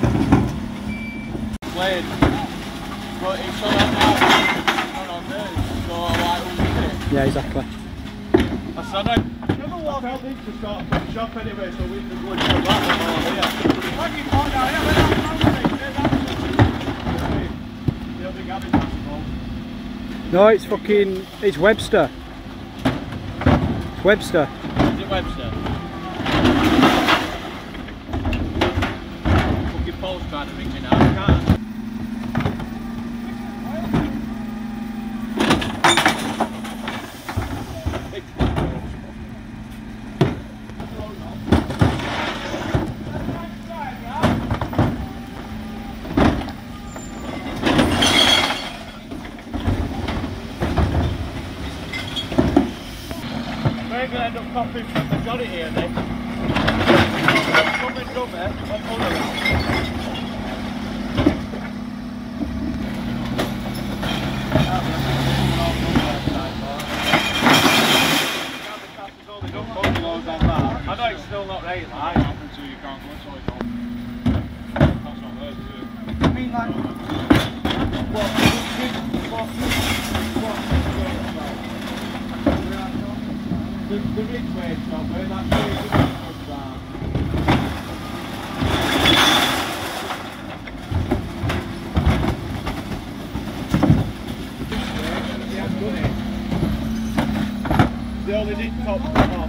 But that on so Yeah, exactly. I said I never walk out to start from shop anyway, so we can go and come back and all here. no, it's fucking, it's Webster. It's Webster. Is it Webster? Trying to reach it out. I can't. We're going to end up copying from the got here, here then. Coming rubber on other. I mean, the, top, top.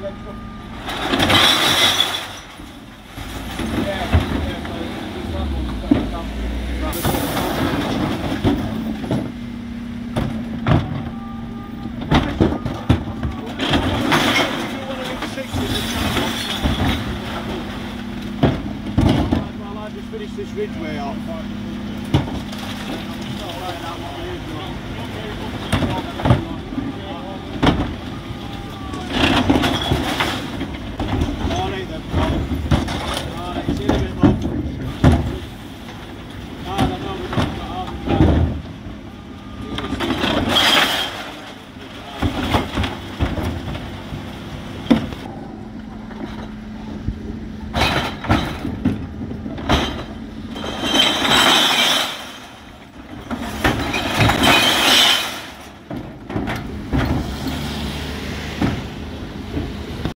electrical